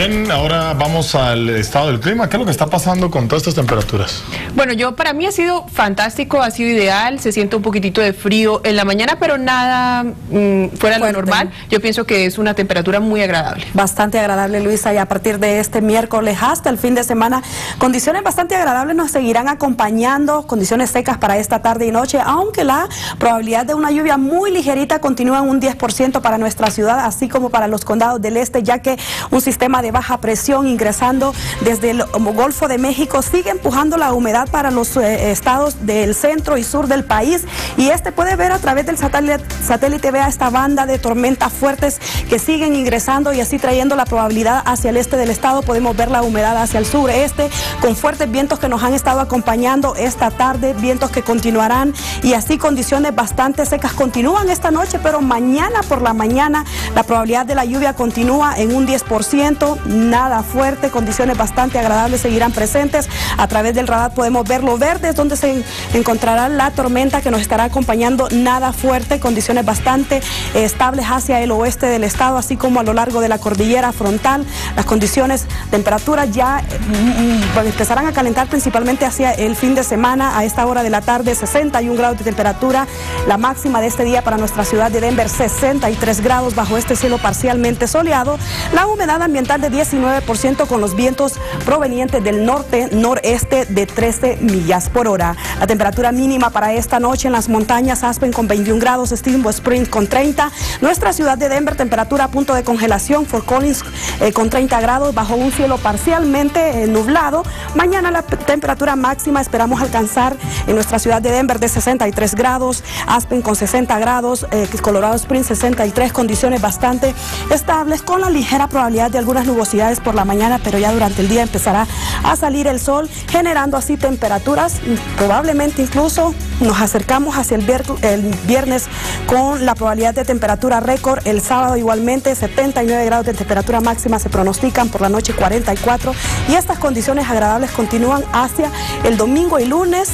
Bien, ahora vamos al estado del clima. ¿Qué es lo que está pasando con todas estas temperaturas? Bueno, yo para mí ha sido fantástico, ha sido ideal. Se siente un poquitito de frío en la mañana, pero nada mm, fuera de lo normal. Yo pienso que es una temperatura muy agradable. Bastante agradable, Luisa, y a partir de este miércoles hasta el fin de semana, condiciones bastante agradables nos seguirán acompañando, condiciones secas para esta tarde y noche, aunque la probabilidad de una lluvia muy ligerita continúa en un 10% para nuestra ciudad, así como para los condados del este, ya que un sistema de baja presión ingresando desde el Golfo de México. Sigue empujando la humedad para los eh, estados del centro y sur del país. Y este puede ver a través del satélite, satélite vea esta banda de tormentas fuertes que siguen ingresando y así trayendo la probabilidad hacia el este del estado. Podemos ver la humedad hacia el sureste con fuertes vientos que nos han estado acompañando esta tarde, vientos que continuarán y así condiciones bastante secas continúan esta noche, pero mañana por la mañana la probabilidad de la lluvia continúa en un 10% nada fuerte, condiciones bastante agradables seguirán presentes. A través del radar podemos ver lo verde, donde se encontrará la tormenta que nos estará acompañando, nada fuerte, condiciones bastante estables hacia el oeste del estado, así como a lo largo de la cordillera frontal. Las condiciones, temperaturas ya mm, mm, empezarán a calentar principalmente hacia el fin de semana, a esta hora de la tarde, 61 grados de temperatura. La máxima de este día para nuestra ciudad de Denver, 63 grados bajo este cielo parcialmente soleado. La humedad ambiental de 19% con los vientos provenientes del norte-noreste de 13 millas por hora. La temperatura mínima para esta noche en las montañas Aspen con 21 grados, Steamboat Springs con 30. Nuestra ciudad de Denver, temperatura a punto de congelación, Fort Collins eh, con 30 grados bajo un cielo parcialmente eh, nublado. Mañana la temperatura máxima esperamos alcanzar en nuestra ciudad de Denver de 63 grados, Aspen con 60 grados, eh, Colorado Springs 63, condiciones bastante estables con la ligera probabilidad de algunas nubosidades por la mañana, pero ya durante el día empezará a salir el sol, generando así temperaturas, probablemente incluso nos acercamos hacia el, viernes con la probabilidad de temperatura récord, el sábado igualmente 79 grados de temperatura máxima se pronostican, por la noche 44 y estas condiciones agradables continúan hacia el domingo y lunes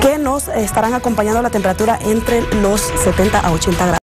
que nos estarán acompañando la temperatura entre los 70 a 80 grados.